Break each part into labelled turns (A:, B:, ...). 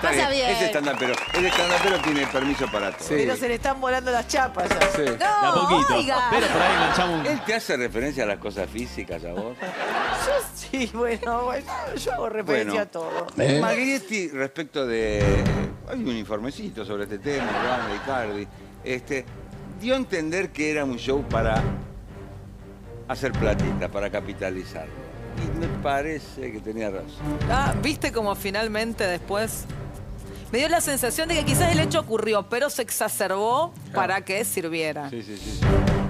A: está
B: pasa
A: bien.
B: bien.
A: Ese estándar, pero el estándar pero tiene permiso para todo.
C: Sí.
D: Pero se le están volando las chapas ya.
C: Sí.
B: No,
E: De a poquito.
D: oiga.
E: Pero por ahí enganchamos un...
A: ¿Él te hace referencia a las cosas físicas a vos?
D: Yo sí, bueno, bueno, yo hago referencia
A: Bueno.
D: a todo.
A: Magrietti, respecto de. Hay un informecito sobre este tema, Wanda Icardi. Este, dio a entender que era un show para hacer platita, para capitalizarlo. Y me parece que tenía razón.
D: Ah, ¿Viste cómo finalmente después? Me dio la sensación de que quizás el hecho ocurrió, pero se exacerbó para que sirviera.
A: Sí, sí, sí. sí.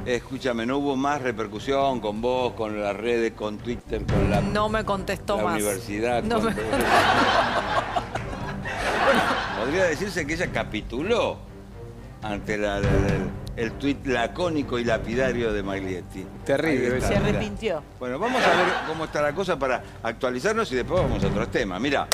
A: Escúchame, no hubo más repercusión con vos, con las redes, con Twitter, con la,
D: No me contestó
A: la
D: más.
A: universidad.
D: No
A: con
D: me-
A: eso. Podría decirse que ella capituló ante la- la- la- el tuit lacónico y lapidario de Maglietti.
C: Terrible,
D: Se
A: mirá.
D: arrepintió.
A: Bueno, vamos a ver cómo está la cosa para actualizarnos y después vamos a otros temas. Mira,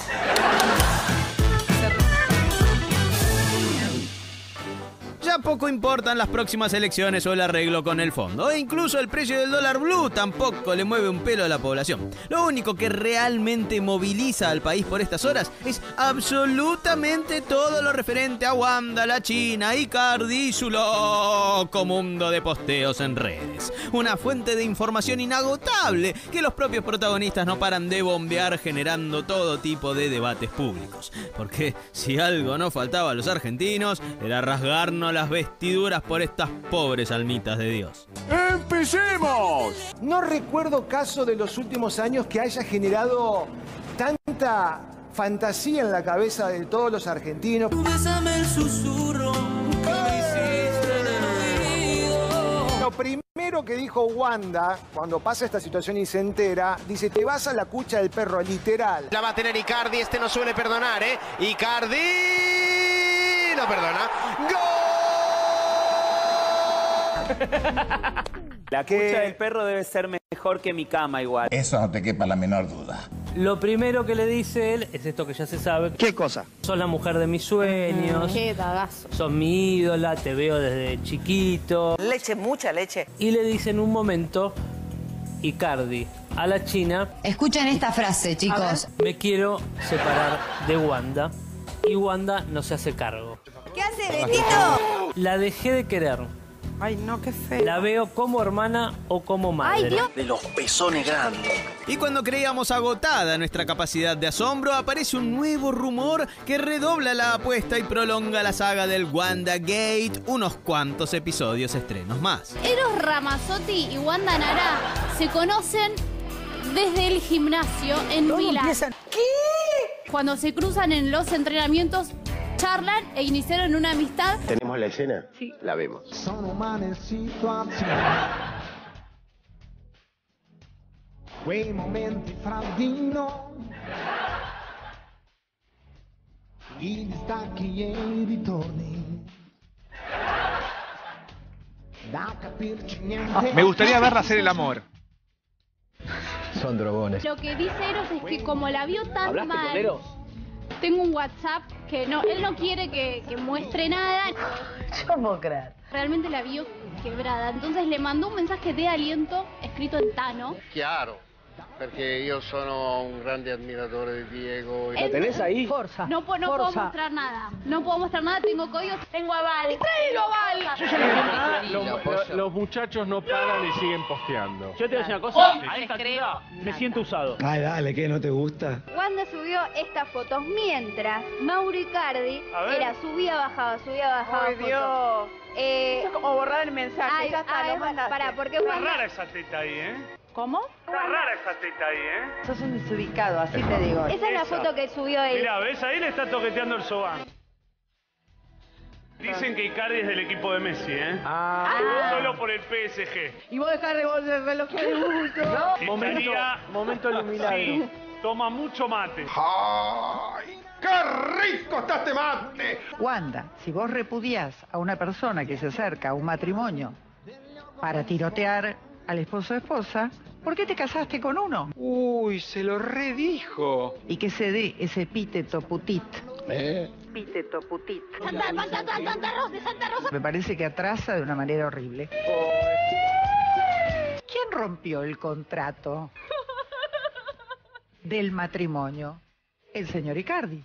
E: Ya poco importan las próximas elecciones o el arreglo con el fondo. E incluso el precio del dólar blue tampoco le mueve un pelo a la población. Lo único que realmente moviliza al país por estas horas es absolutamente todo lo referente a Wanda, la China, Icardi y su loco mundo de posteos en redes. Una fuente de información inagotable que los propios protagonistas no paran de bombear generando todo tipo de debates públicos. Porque si algo no faltaba a los argentinos era rasgarnos las vestiduras por estas pobres almitas de Dios.
F: No recuerdo caso de los últimos años que haya generado tanta fantasía en la cabeza de todos los argentinos. Lo primero que dijo Wanda cuando pasa esta situación y se entera, dice, te vas a la cucha del perro, literal.
G: La va a tener Icardi, este no suele perdonar, ¿eh? Icardi no perdona.
H: La
F: Que-
H: cucha del perro debe ser mejor que mi cama igual.
I: Eso no te quepa la menor duda.
J: Lo primero que le dice él es esto que ya se sabe.
G: ¿Qué cosa?
J: Sos la mujer de mis sueños.
B: Qué bagazo.
J: Sos mi ídola, te veo desde chiquito.
D: Leche, mucha leche.
J: Y le dice en un momento, Icardi, a la China,
B: Escuchen esta frase, chicos.
J: me quiero separar de Wanda. Y Wanda no se hace cargo.
B: ¿Qué hace, Betito?
J: La dejé de querer.
D: Ay, no, qué feo.
J: La veo como hermana o como madre.
B: Ay, Dios.
G: De los pezones grandes.
E: Y cuando creíamos agotada nuestra capacidad de asombro, aparece un nuevo rumor que redobla la apuesta y prolonga la saga del Wanda Gate unos cuantos episodios estrenos más.
B: Eros Ramazzotti y Wanda Nara se conocen desde el gimnasio en
D: ¿Cómo
B: Milán.
D: empiezan?
B: Cuando se cruzan en los entrenamientos, charlan e iniciaron una amistad.
G: ¿Tenemos la escena? Sí. La vemos.
F: Quei momenti fra di noi, i distacchi e i ritorni. Da capirci niente.
C: Me gustaría verla hacer el amor.
G: Son drogones.
B: Lo que dice Eros es que como la vio tan mal, tengo un WhatsApp que no, él no quiere que, que muestre nada.
D: ¿Cómo creer?
B: Realmente la vio quebrada. Entonces le mandó un mensaje de aliento escrito en Tano.
G: Chiaro. Perché io sono un grande ammiratore di Diego.
B: Él-
J: ahí?
D: Forza.
B: No, puedo mostrar nada. No puedo mostrar nada, tengo códigos, tengo aval. ¡Tráelo, aval!
G: Los,
J: los muchachos no paran y siguen posteando. Yo te voy a decir una
B: Oh,
J: cosa, a esta altura me siento usado.
F: Ay, dale, ¿qué? ¿No te gusta?
B: Wanda subió estas fotos mientras Mauro Icardi
J: A ver.
B: era subía, bajaba, subía, bajaba.
D: Ay,
B: fotos.
D: Dios.
B: Eh,
D: Eso es como borrar el mensaje.
B: ay,
D: ya está,
B: ay,
D: lo mandaste.
B: Pará, porque Wanda...
J: esa teta ahí, ¿eh?
D: ¿Cómo?
J: Está rara esa teta ahí, ¿eh?
D: Sos un desubicado, así te digo.
B: Esa es la foto que subió él.
J: ¿ves? Ahí le está toqueteando el sobán. Dicen que Icardi es del equipo de Messi, ¿eh? Solo por el PSG.
D: Y vos dejás de el reloj de bulto.
J: Momento, momento iluminado. toma mucho mate.
G: ¡Ay! ¡Qué rico está este mate!
K: Wanda, si vos repudiás a una persona que se acerca a un matrimonio para tirotear al esposo o esposa, ¿por qué te casaste con uno?
C: Uy, se lo redijo.
K: Y que se dé ese epíteto putit.
G: ¿Eh?
K: Epíteto putit.
B: Santa, Santa, Santa Rosa, Santa Rosa.
K: Me parece que atrasa de una manera horrible. ¿Quién rompió el contrato del matrimonio? El señor Icardi.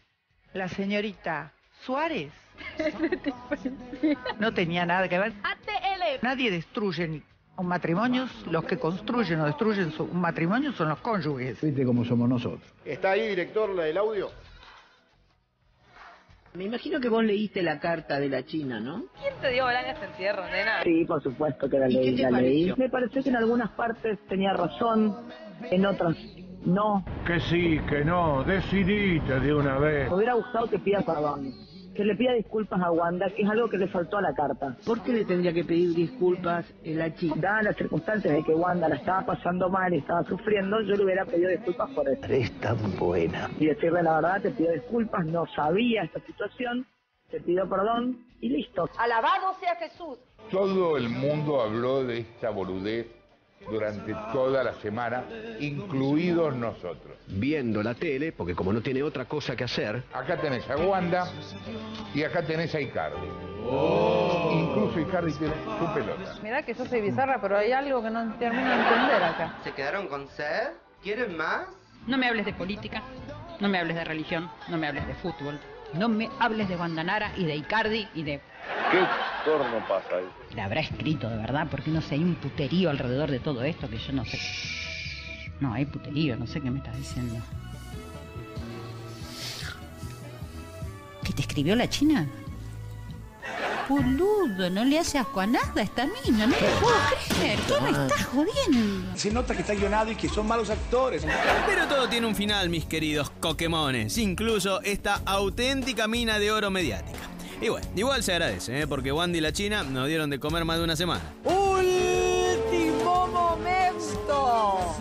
K: La señorita Suárez no tenía nada que ver.
B: ATL.
K: Nadie destruye ni un matrimonio. Los que construyen o destruyen su- un matrimonio son los cónyuges.
I: Viste cómo somos nosotros.
G: ¿Está ahí, director, la del audio?
L: Me imagino que vos leíste la carta de la China, ¿no?
D: ¿Quién te dio bola en este entierro, nena?
L: Sí, por supuesto que la
K: ¿Y qué
L: leí,
K: te
L: la leí. Me pareció que en algunas partes tenía razón, en otras no.
I: Que sí, que no, decidite de una vez.
L: Me hubiera gustado que pida perdón, que le pida disculpas a Wanda, que es algo que le faltó a la carta. ¿Por qué le tendría que pedir disculpas la China? Dadas las circunstancias de que Wanda la estaba pasando mal y estaba sufriendo, yo le hubiera pedido disculpas por eso.
I: Es tan buena.
L: Y decirle la verdad, te pido disculpas, no sabía esta situación, te pido perdón y listo.
D: Alabado sea Jesús.
I: Todo el mundo habló de esta boludez durante toda la semana, incluidos nosotros.
M: viendo la tele, porque como no tiene otra cosa que hacer,
I: Acá tenés a Wanda y acá tenés a Icardi. Incluso Icardi tiene su pelota.
D: Mirá que yo soy bizarra, pero hay algo que no termino de entender acá.
N: ¿Se quedaron con sed? ¿Quieren más?
O: No me hables de política, no me hables de religión, no me hables de fútbol, no me hables de Guandanara y de Icardi y de...
G: ¿Qué torno pasa ahí?
O: La habrá escrito de verdad, porque no sé, hay un puterío alrededor de todo esto que yo no sé. No, hay puterío, no sé qué me estás diciendo. ¿Que te escribió la China? Boludo, no le hace asco a nada a esta mina, no te puedo creer. ¿Qué me estás jodiendo?
F: Se nota que está guionado y que son malos actores.
E: Pero todo tiene un final, mis queridos coquemones. Incluso esta auténtica mina de oro mediática. Y bueno, igual se agradece, ¿eh? porque Wandy y la China nos dieron de comer más de una semana.
D: Último momento.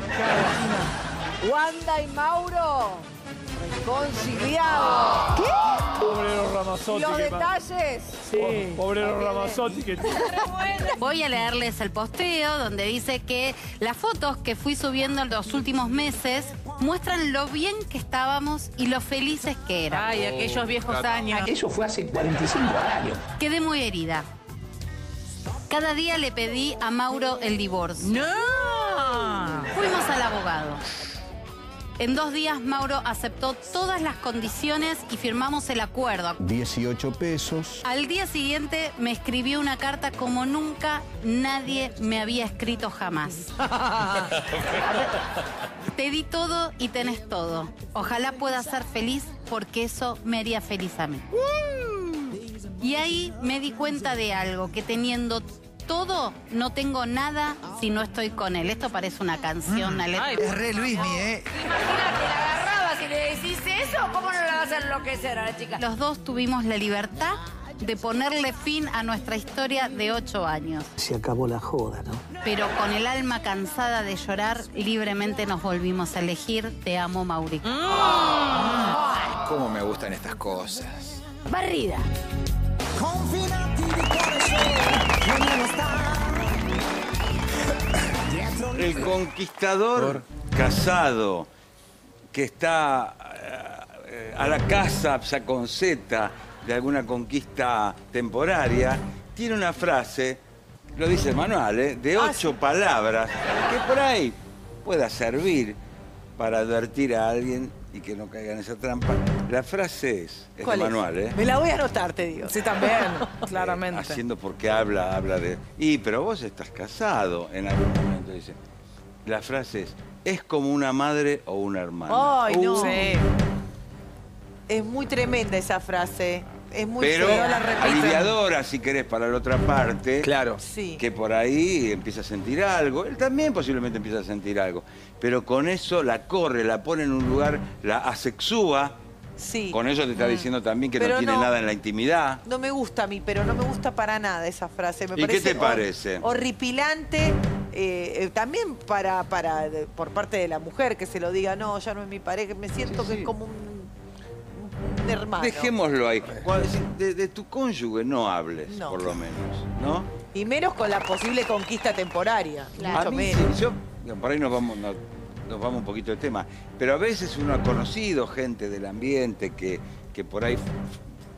D: Wanda y Mauro reconciliados. ¿Qué?
J: Pobre Ramazotti.
D: Los
J: que
D: detalles.
J: Sí. Pobre Ramazotti que...
P: Voy a leerles el posteo donde dice que las fotos que fui subiendo en los últimos meses muestran lo bien que estábamos y lo felices que éramos.
D: Ay, aquellos viejos años.
I: Eso fue hace 45 años.
P: Quedé muy herida. Cada día le pedí a Mauro el divorcio.
D: ¡No!
P: Fuimos al abogado. En dos días Mauro aceptó todas las condiciones y firmamos el acuerdo.
M: 18 pesos.
P: Al día siguiente me escribió una carta como nunca nadie me había escrito jamás. Te di todo y tenés todo. Ojalá puedas ser feliz porque eso me haría feliz a mí. Y ahí me di cuenta de algo, que teniendo todo, no tengo nada si no estoy con él. Esto parece una canción, una letra.
Q: Es re Luismi, ¿eh?
D: Imagínate, la agarraba si le decís eso, ¿cómo no la vas a enloquecer a la chica?
P: Los dos tuvimos la libertad de ponerle fin a nuestra historia de ocho años.
L: Se acabó la joda, ¿no?
P: Pero con el alma cansada de llorar, libremente nos volvimos a elegir Te amo, Mauri.
Q: ¿Cómo me gustan estas cosas?
D: Barrida.
A: El conquistador casado que está eh, a la casa Z de alguna conquista temporaria, tiene una frase, lo dice el manual, ¿eh? de ocho palabras, que por ahí pueda servir para advertir a alguien y que no caiga en esa trampa. La frase es, es
D: ¿Cuál es?
A: manual, ¿eh?
D: Me la voy a anotar, te digo. Sí, también, claramente.
A: haciendo porque habla, habla de. Y, pero vos estás casado en algún momento, dice. La frase es: es como una madre o una hermana.
R: Ay, no.
D: Uh, Sí.
R: Es muy tremenda esa frase. Es muy
A: pero
R: fea. la
A: aliviadora, si querés, para la otra parte.
F: Claro.
R: Sí.
A: Que por ahí empieza a sentir algo. Él también posiblemente empieza a sentir algo. Pero con eso la corre, la pone en un lugar, la asexúa.
R: Sí.
A: Con eso te está
R: Mm.
A: diciendo también que
R: Pero
A: no tiene
R: no.
A: nada en la intimidad.
R: No me gusta a mí, pero no me gusta para nada esa frase. Me
A: ¿Y qué
R: parece
A: te
R: hor-
A: parece?
R: Horripilante. eh, eh, también para, para de- por parte de la mujer que se lo diga, no, ya no es mi pareja, me siento que es como un, un hermano.
A: Dejémoslo ahí. De, de tu cónyuge no hables,
R: No.
A: por lo menos, ¿no?
R: Y menos con la posible conquista temporaria.
A: A
R: Mucho
A: mí
R: menos.
A: sí, yo, por ahí nos vamos, nos, nos vamos un poquito de tema, pero a veces uno ha conocido gente del ambiente que, que por ahí,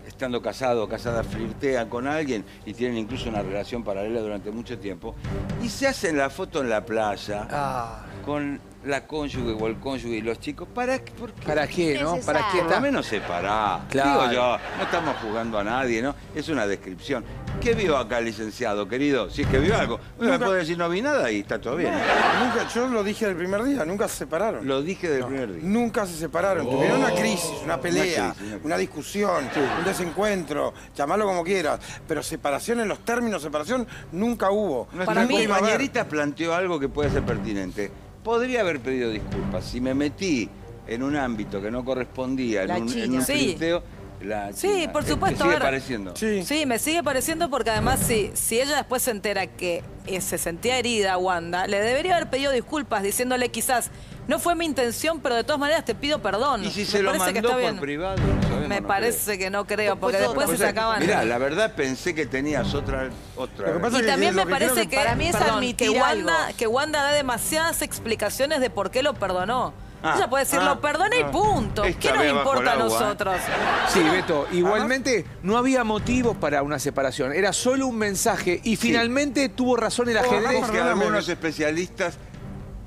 A: estando casado o casada, flirtean con alguien y tienen incluso una relación paralela durante mucho tiempo y se hacen la foto en la playa
R: Ah.
A: con la cónyuge o el cónyuge y los chicos, ¿para qué? ¿Por qué?
S: ¿Para qué, no? ¿Para qué?
A: También nos separá.
S: Claro.
A: Digo yo, no estamos jugando a nadie, ¿no? Es una descripción. ¿Qué vio acá, licenciado, querido? Si es que vio algo. Me
T: Nunca-
A: puede decir no vi nada y está todo bien.
T: Nunca, yo lo dije del primer día, nunca se separaron.
A: Lo dije del primer día.
T: Nunca se separaron.
A: Oh.
T: Tuvieron una crisis, una pelea,
A: crisis,
T: una,
A: crisis.
T: discusión, un desencuentro, llamarlo como quieras. Pero separación en los términos de separación nunca hubo.
A: Nuestra
T: Nunca iba a haber.
A: compañerita planteó algo que puede ser pertinente. Podría haber pedido disculpas. Si me metí en un ámbito que no correspondía,
D: La
A: en un, en
D: China.
A: un
D: Sí.
A: flirteo, la
D: Sí, por
A: eh,
D: supuesto.
A: te sigue pareciendo.
D: Sí. me sigue pareciendo porque además si, si ella después se entera que eh, se sentía herida Wanda, le debería haber pedido disculpas diciéndole quizás, no fue mi intención, pero de todas maneras te pido perdón.
A: Y si
D: Me
A: se lo
D: parece que
A: mandó
D: está
A: por
D: bien.
A: privado, sabemos,
D: Me
A: no
D: parece que no creo, porque después se sacaban.
A: Mirá, la verdad pensé que tenías otra... otra
D: y también me parece que,
R: para mí es
D: perdón,
R: admitir
D: que Wanda,
R: algo.
D: que Wanda da demasiadas explicaciones de por qué lo perdonó.
S: Ah,
D: ella puede decir,
S: ah,
D: lo perdoné y
S: ah.
D: punto. ¿Qué nos importa a
S: ¿eh?
D: nosotros?
S: Sí, Beto, igualmente no había motivos para una separación, era solo un mensaje y finalmente tuvo razón el ajedrez.
A: Que algunos especialistas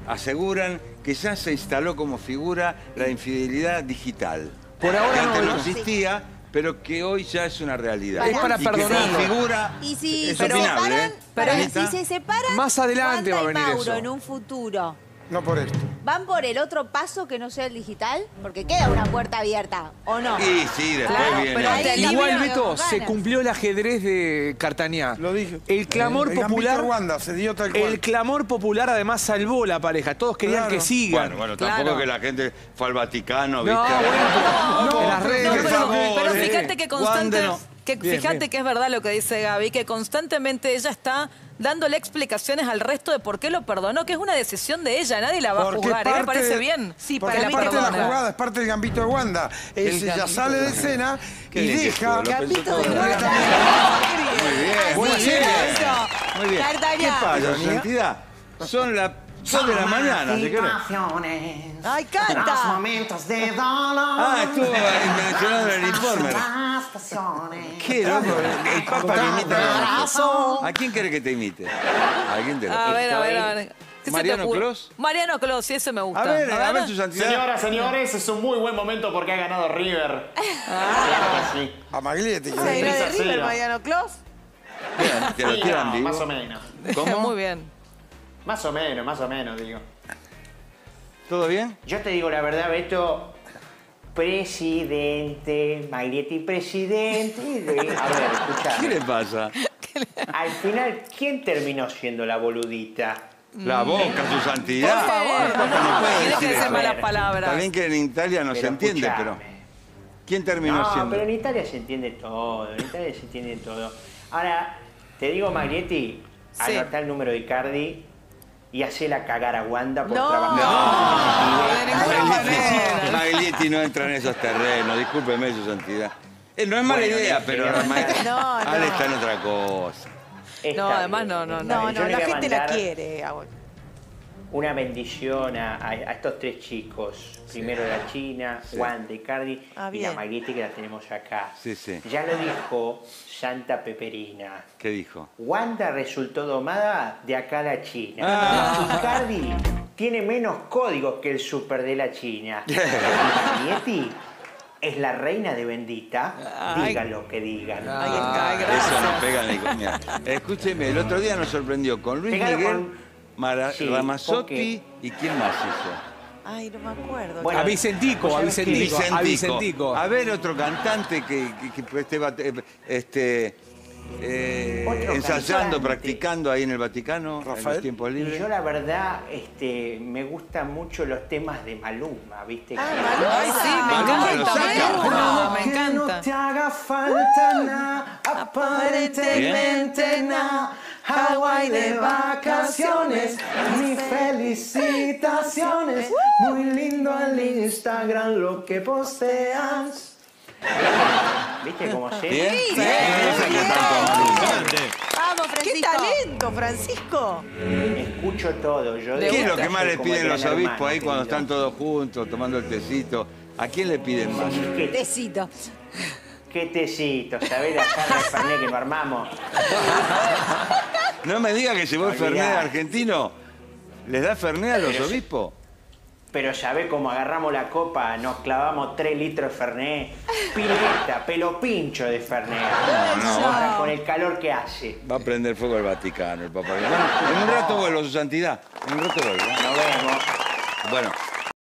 A: aseguran que ya se instaló como figura la infidelidad digital.
S: Por ahora
A: que
S: no,
A: antes no
S: ¿no?
A: existía, pero que hoy ya es una realidad.
S: Es para perdonarlo.
A: figura
U: Y si
A: es
U: se
A: opinable,
U: separan,
A: ¿eh?
U: para-
A: Anita.
U: si se separan,
S: Más adelante va a venir
U: Mauro
S: eso.
U: en un futuro.
T: No por esto.
U: ¿Van por el otro paso que no sea el digital? Porque queda una puerta abierta, ¿o no?
A: Y sí, después
U: Claro,
A: viene.
U: pero
S: Igual, Beto, se cumplió el ajedrez de Cartañá.
T: Lo dije.
S: El clamor
T: El gambito
S: popular.
T: se dio tal cual.
S: El clamor popular además salvó la pareja. Todos querían
T: Claro.
S: que sigan.
A: Bueno, bueno, tampoco
S: Claro.
A: que la gente fue al Vaticano,
S: No,
A: ¿viste?
S: bueno,
A: No,
S: en las redes,
D: No,
A: por
D: pero,
A: eh.
D: fíjate que constante,
A: no.
D: que
S: Bien,
D: fíjate
S: bien.
D: que es verdad lo que dice Gaby, que constantemente ella está dándole explicaciones al resto de por qué lo perdonó, que es una decisión de ella, nadie la va a juzgar,
T: es
D: y me parece bien.
R: Sí,
T: Porque
R: para
T: es parte de la jugada, es parte del gambito de Wanda.
A: El
T: Es, ella
A: gambito
T: sale
A: de
T: escena y
A: bien
T: deja...
R: Gambito de
A: Muy
R: Wanda.
A: bien, muy bien. Muy bien. ¿Qué
R: Cartañá.
A: pasa, santidad? Son las 2 de la mañana, si querés.
R: ¡Ay, canta!
V: momentos de dolor.
A: Ah, estuvo mencionado en el informe. Qué loco, el, Papa que imita a... ¿A quién querés que te imite? ¿A quién te lo
D: A ver, a ver, a ver. ¿Qué se te
A: ¿Mariano? Clos?
D: Mariano Clos, sí, ese me gusta.
A: A ver, a ver su santidad.
V: Señoras, señores, es un muy buen momento porque ha ganado River. Claro que sí.
T: A Maglietti.
R: ¿Se irá de River. Mariano Clos?
A: Bien, Te lo tiran vivo.
V: Más o menos.
A: ¿Cómo?
D: Muy bien.
V: Más o menos, más o menos, digo.
A: ¿Todo bien?
V: Yo te digo la verdad, Beto. Presidente, Maglietti, presidente de... A ver,
A: ¿Qué le pasa?
V: Al final, ¿quién terminó siendo la boludita?
A: La boca, su santidad.
D: Por favor,
A: no puede
D: Tienes que
A: decir
D: malas palabras.
A: Está bien que en Italia no se entiende,
V: escuchame.
A: pero... ¿Quién terminó
V: no,
A: siendo?
V: pero en Italia se entiende todo, en Italia se entiende todo. Ahora, te digo, Maglietti,
D: Sí.
V: anotá el número de Icardi y hacela cagar a Wanda por
R: No.
V: trabajar.
D: ninguna
A: Maglietti, Maglietti no entra en esos terrenos, discúlpeme su santidad. Eh, no es mala
V: Bueno,
A: idea, pero Ma-
R: No,
A: Ale
R: no.
A: está en otra cosa.
V: Está
D: No, además no, no,
R: No, no,
V: le
R: la gente la quiere. ahora.
V: Una bendición a, a- a estos tres chicos. Primero la China,
A: Sí.
V: Wanda, Icardi
R: Ah,
V: y la. Maglietti que la tenemos acá.
A: Sí, sí.
V: Ya lo dijo Santa Peperina.
A: ¿Qué dijo?
V: Wanda resultó domada de acá a la China.
A: Ah.
V: Icardi tiene menos códigos que el super de la China. Maglietti es la reina de bendita,
D: Ay.
V: digan lo que digan.
D: Ay, ay.
A: Eso no pega. Mira, escúcheme, el otro día nos sorprendió con Luis
V: Pégalo
A: Miguel,
V: con-
A: Mara-
V: Sí,
A: Ramazzotti y quién más hizo.
R: Ay, no me acuerdo.
V: Bueno,
S: a Vicentico,
V: ¿vos
S: a? Vicentico, a Vicentico.
A: A ver, otro cantante que, que- que esté bate- este, eh,
V: Otro
A: ensayando,
V: cantante.
A: practicando ahí en el Vaticano, en
T: Rafael.
A: los tiempos
V: Y
A: libres.
V: yo la verdad este, me gustan mucho los temas de Maluma, ¿viste?
R: Ah,
V: Que-
R: Maluma.
D: Ay, sí, me
A: Maluma
D: encanta,
A: lo saca.
D: Maluma, me
V: Que no
D: encanta.
V: te haga falta nada, aparentemente nada. Hawaii de vacaciones, mis felicitaciones. Muy lindo el Instagram lo que posteas. ¿Viste cómo se?
A: Bien,
R: Sí,
A: bien,
R: bien.
U: Vamos,
R: ¡Qué
U: Francisco.
R: talento, Francisco!
V: Escucho todo. Yo
A: ¿Qué es lo que más le piden los obispos ahí cuando están todos juntos tomando el tecito? ¿A quién le piden más?
V: ¿Qué,
U: Tecito.
V: qué tecito? ¿Sabés la jarra de que nos armamos?
A: No me diga que llevó el
V: Olvidá.
A: Fernet argentino. ¿Les da Fernet a los
V: Pero-
A: obispos?
V: Pero ya ve cómo agarramos la copa, nos clavamos 3 litros de Fernet, pileta, pelo pincho de Fernet. Ahora, con el calor que hace.
A: Va a prender fuego el Vaticano, el papá. Bueno, en un rato vuelvo, su santidad. En un rato vuelvo.
V: Nos vemos.
A: Bueno,